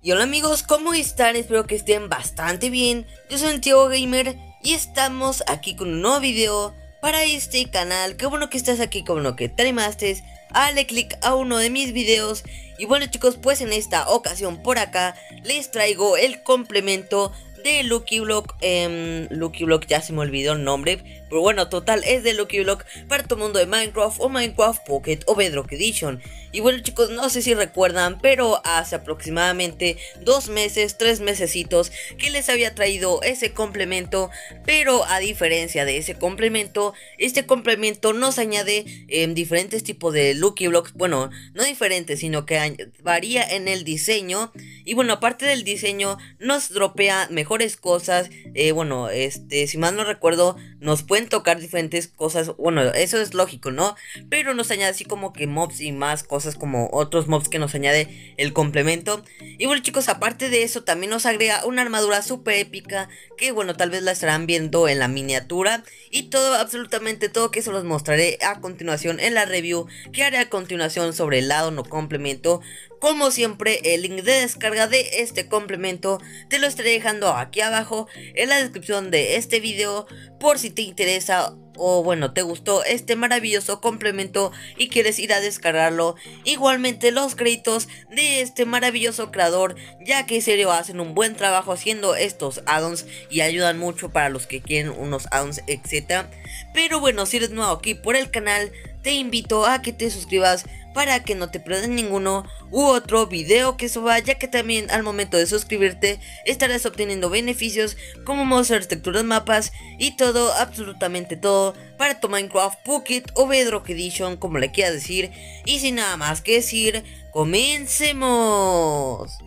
Y hola amigos, ¿cómo están? Espero que estén bastante bien. Yo soy Antiguo Gamer y estamos aquí con un nuevo video para este canal. Qué bueno que estás aquí, como lo que te animaste. Dale click a uno de mis videos. Y bueno chicos, pues en esta ocasión por acá les traigo el complemento de Lucky Block. Eh, Lucky Block ya se me olvidó el nombre. Pero bueno, total, es de Lucky Block para todo mundo de Minecraft o Minecraft Pocket o Bedrock Edition. Y bueno chicos, no sé si recuerdan, pero hace aproximadamente dos meses, tres mesecitos que les había traído ese complemento. Pero a diferencia de ese complemento, este complemento nos añade en diferentes tipos de Lucky Blocks. Bueno, no diferentes, sino que varía en el diseño. Y bueno, aparte del diseño, nos dropea mejores cosas. Eh, bueno, este, si mal no recuerdo, nos puede tocar diferentes cosas. Bueno, eso es lógico, ¿no? Pero nos añade así como que mobs y más cosas como otros mobs que nos añade el complemento. Y bueno, chicos, aparte de eso, también nos agrega una armadura súper épica. Que bueno, tal vez la estarán viendo en la miniatura. Y todo, absolutamente todo, que se los mostraré a continuación en la review. Que haré a continuación sobre el lado no complemento. Como siempre, el link de descarga de este complemento te lo estaré dejando aquí abajo en la descripción de este video por si te interesa o bueno, te gustó este maravilloso complemento y quieres ir a descargarlo. Igualmente los créditos de este maravilloso creador, ya que en serio hacen un buen trabajo haciendo estos addons y ayudan mucho para los que quieren unos addons, etc. Pero bueno, si eres nuevo aquí por el canal, te invito a que te suscribas para que no te pierdas ninguno u otro video que suba ya que también al momento de suscribirte estarás obteniendo beneficios como mostrar texturas mapas y todo, absolutamente todo para tu Minecraft Pocket o Bedrock Edition como le quieras decir y sin nada más que decir, comencemos.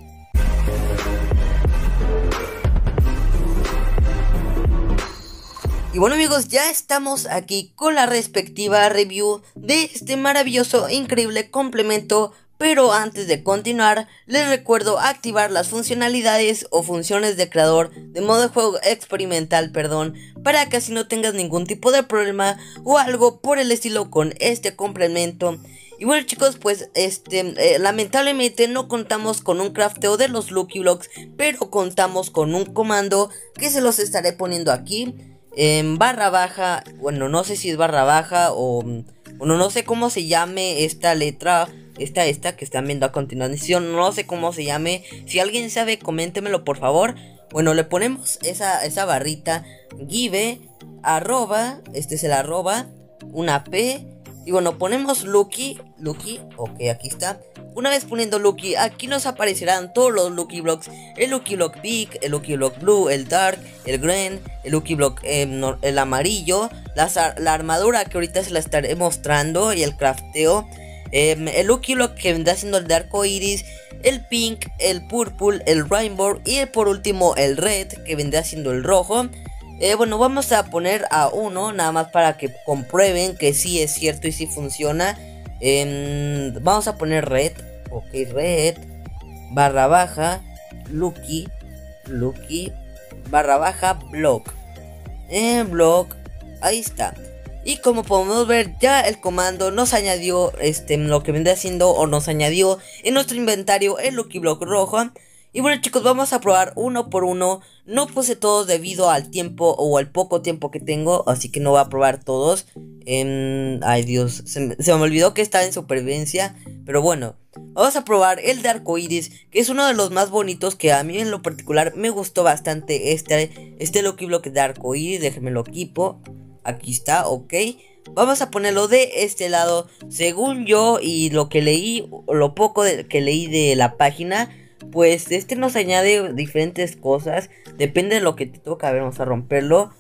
Y bueno amigos, ya estamos aquí con la respectiva review de este maravilloso, increíble complemento. Pero antes de continuar, les recuerdo activar las funcionalidades o funciones de creador de modo de juego experimental, perdón, para que así no tengas ningún tipo de problema o algo por el estilo con este complemento. Y bueno chicos, pues este, eh, lamentablemente no contamos con un crafteo de los Lucky Blocks, pero contamos con un comando que se los estaré poniendo aquí en barra baja, bueno, no sé si es barra baja o bueno, no sé cómo se llame esta letra, esta esta que están viendo a continuación, no sé cómo se llame. Si alguien sabe, coméntemelo por favor. Bueno, le ponemos esa, esa barrita give arroba, este es el arroba, una P y bueno, ponemos Lucky, Lucky, ok, aquí está. Una vez poniendo Lucky, aquí nos aparecerán todos los Lucky Blocks. El Lucky Block Big, el Lucky Block Blue, el Dark, el Green, el Lucky Block em, el amarillo, la, armadura que ahorita se la estaré mostrando y el crafteo. Em, el Lucky Block que vendrá siendo el de iris, el Pink, el Purple, el Rainbow y por último el Red que vendrá siendo el rojo. Eh, bueno, vamos a poner a uno, nada más para que comprueben que sí es cierto y sí funciona. Em, vamos a poner red, ok, red, barra baja, Lucky, Lucky, barra baja, block. En block, ahí está. Y como podemos ver, ya el comando nos añadió este, lo que vendría haciendo o nos añadió en nuestro inventario el Lucky Block rojo. Y bueno chicos, vamos a probar uno por uno. No puse todos debido al tiempo o al poco tiempo que tengo, así que no voy a probar todos. Ay Dios, se me, olvidó que está en supervivencia. Pero bueno, vamos a probar el de arcoiris, que es uno de los más bonitos que a mí en lo particular me gustó bastante este, este Lucky Block de arcoiris. Déjenme lo equipo. Aquí está, ok. Vamos a ponerlo de este lado. Según yo y lo que leí, lo poco que leí de la página pues este nos añade diferentes cosas. Depende de lo que te toca. A ver, vamos a romperlo.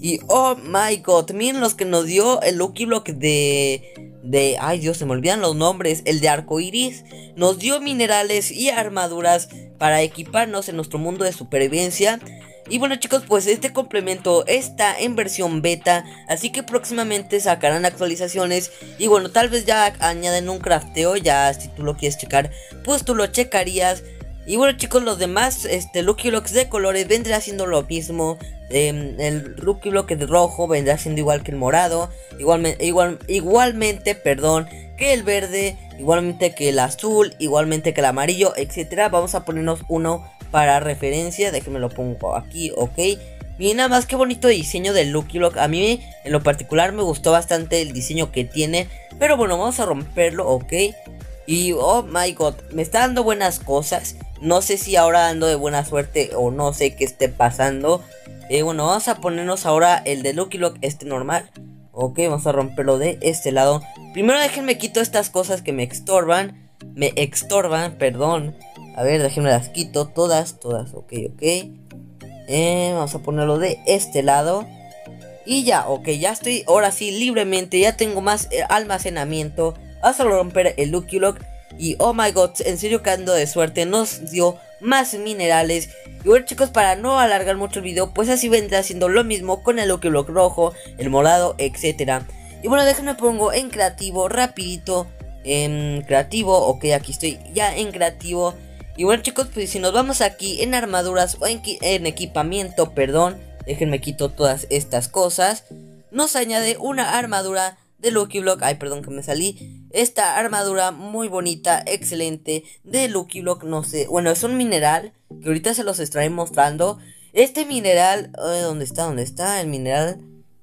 Y oh my god, miren los que nos dio el Lucky Block de. De. Ay Dios, se me olvidan los nombres. El de arco iris. Nos dio minerales y armaduras para equiparnos en nuestro mundo de supervivencia. Y bueno chicos, pues este complemento está en versión beta, así que próximamente sacarán actualizaciones y bueno, tal vez ya añaden un crafteo, ya si tú lo quieres checar, pues tú lo checarías. Y bueno chicos, los demás este, Lucky Blocks de colores vendrá siendo lo mismo. Em, el Lucky Block de rojo vendrá siendo igual que el morado. igual, igualmente, perdón, que el verde, igualmente que el azul, igualmente que el amarillo, etcétera. Vamos a ponernos uno para referencia, déjenme lo pongo aquí, ok. Bien, nada más que bonito diseño del Lucky Block. A mí en lo particular me gustó bastante el diseño que tiene. Pero bueno, vamos a romperlo, ok. Y oh my god, me está dando buenas cosas. No sé si ahora ando de buena suerte o no sé qué esté pasando. Eh, bueno, vamos a ponernos ahora el de Lucky Block, este normal. Ok, vamos a romperlo de este lado. Primero déjenme quito estas cosas que me estorban. Me estorban, perdón. A ver, déjenme las quito todas, todas, ok, ok. Eh, vamos a ponerlo de este lado. Y ya, ok, ya estoy ahora sí libremente, ya tengo más eh, almacenamiento. Vamos a romper el Lucky Lock. Y oh my god, en serio que ando de suerte, nos dio más minerales. Y bueno chicos, para no alargar mucho el video, pues así vendrá haciendo lo mismo con el Lucky Block rojo, el morado, etcétera. Y bueno, déjenme pongo en creativo, rapidito, en creativo, ok, aquí estoy ya en creativo. Y bueno chicos, pues si nos vamos aquí en armaduras o en, equipamiento, perdón, déjenme quito todas estas cosas. Nos añade una armadura de Lucky Block, ay perdón que me salí. Esta armadura muy bonita, excelente, de Lucky Block, no sé, bueno es un mineral que ahorita se los estaré mostrando. Este mineral, eh, ¿dónde está? ¿Dónde está el mineral?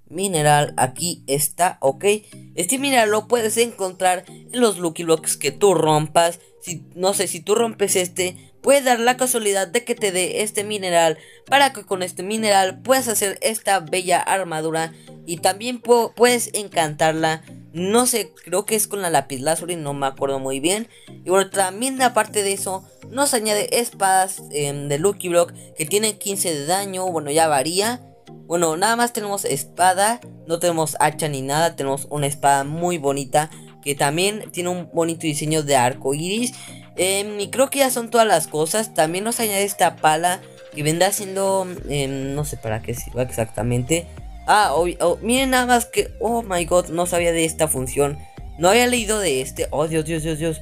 Mineral, aquí está, ok. Este mineral lo puedes encontrar en los Lucky Blocks que tú rompas si, no sé, si tú rompes este, puede dar la casualidad de que te dé este mineral para que con este mineral puedas hacer esta bella armadura y también puedes encantarla. No sé, creo que es con la lápiz lazuli, no me acuerdo muy bien. Y bueno, también aparte de eso, nos añade espadas em, de Lucky Block que tienen 15 de daño. Bueno, ya varía. Bueno, nada más tenemos espada, no tenemos hacha ni nada, tenemos una espada muy bonita que también tiene un bonito diseño de arco iris. Em, y creo que ya son todas las cosas. También nos añade esta pala que vendrá siendo, em, no sé para qué sirva exactamente. Ah, oh, miren nada más que, oh my god, no sabía de esta función. No había leído de este. Oh, Dios, Dios, Dios, Dios.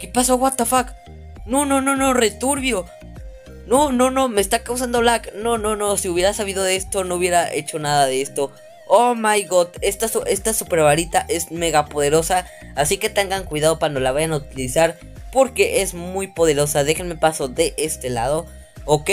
¿Qué pasó? What the fuck? No, no, no, no, returbio. No, no, no, me está causando lag. No, no, no, si hubiera sabido de esto, no hubiera hecho nada de esto. Oh my god, esta, esta super varita es mega poderosa. Así que tengan cuidado cuando la vayan a utilizar. Porque es muy poderosa. Déjenme paso de este lado. ¿Ok?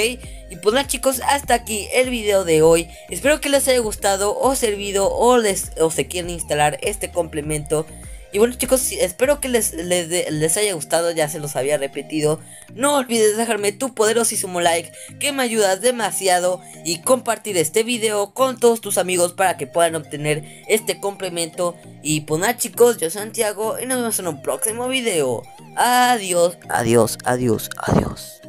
Y pues nada chicos, hasta aquí el video de hoy. Espero que les haya gustado o servido o, les, o se quieren instalar este complemento. Y bueno chicos, espero que les, les, haya gustado, ya se los había repetido. No olvides dejarme tu poderosísimo like, que me ayudas demasiado. Y compartir este video con todos tus amigos para que puedan obtener este complemento. Y pues nada chicos, yo soy Santiago y nos vemos en un próximo video. Adiós, adiós, adiós, adiós.